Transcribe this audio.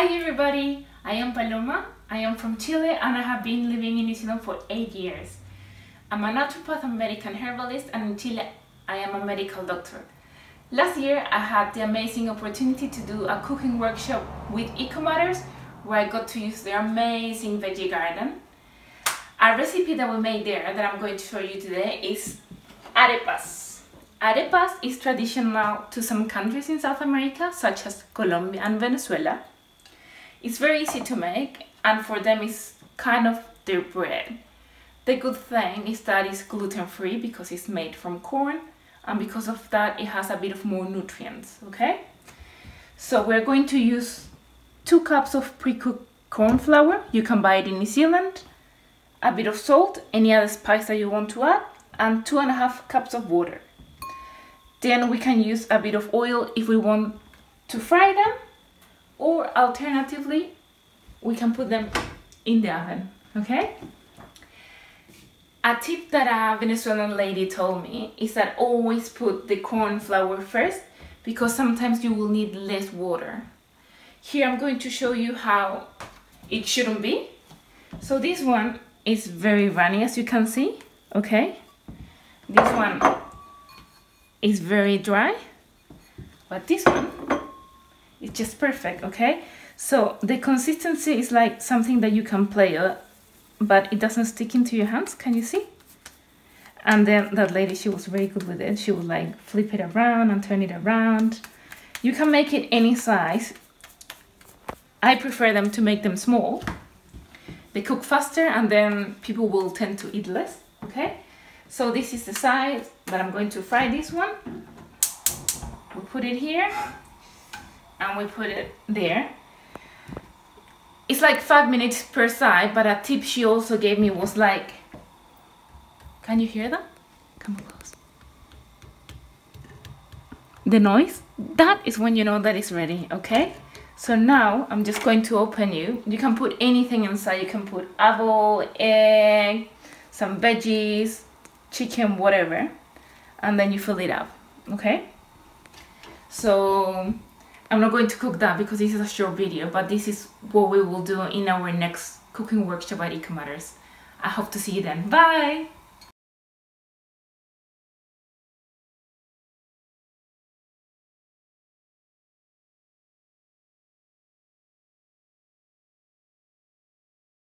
Hi everybody, I am Paloma. I am from Chile and I have been living in New Zealand for 8 years. I'm a naturopath American herbalist and in Chile I am a medical doctor. Last year I had the amazing opportunity to do a cooking workshop with EcoMatters where I got to use their amazing veggie garden. A recipe that we made there that I'm going to show you today is arepas. Arepas is traditional to some countries in South America such as Colombia and Venezuela. It's very easy to make and for them it's kind of their bread. The good thing is that it's gluten free because it's made from corn and because of that it has a bit of more nutrients, okay? So we're going to use two cups of pre-cooked corn flour. You can buy it in New Zealand. A bit of salt, any other spice that you want to add, and two and a half cups of water. Then we can use a bit of oil if we want to fry them, or alternatively, we can put them in the oven, okay? A tip that a Venezuelan lady told me is that always put the corn flour first because sometimes you will need less water. Here I'm going to show you how it shouldn't be. So this one is very runny as you can see, okay? This one is very dry, but this one is just perfect, okay? So the consistency is like something that you can play with but it doesn't stick into your hands can you see? And then that lady she was very good with it. She would like flip it around and turn it around. You can make it any size. I prefer them to make them small. They cook faster and then people will tend to eat less okay? So this is the size that I'm going to fry this one. We put it here and we put it there. It's like five minutes per side but a tip she also gave me was like can you hear that? Come close. The noise that is when you know that it's ready okay? So now I'm just going to open you. You can put anything inside. You can put apple egg some veggies chicken whatever and then you fill it up okay? So I'm not going to cook that because this is a short video, but this is what we will do in our next cooking workshop at EcoMatters. I hope to see you then. Bye!